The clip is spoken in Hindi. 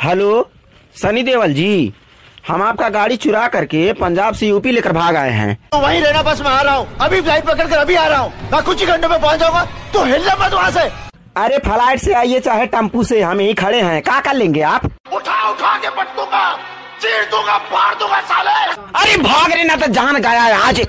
हेलो सनी देवल जी। हम आपका गाड़ी चुरा करके पंजाब से यूपी लेकर भाग आए हैं। तो वहीं रहना बस मैं आ रहा हूँ। अभी फ़्लाइट पकड़ कर अभी आ रहा हूँ। मैं कुछ ही घंटों में पहुँच जाऊँगा। तो हिलना मत वहाँ से। अरे फ़्लाइट से आइए चाहे टेंपू से। हम यही खड़े हैं। क्या कर लेंगे आप? उठा उठा के पटकूँगा। चीर दूँगा फाड़ दूँगा साले। अरे भाग रहे ना तो जान गया है आज।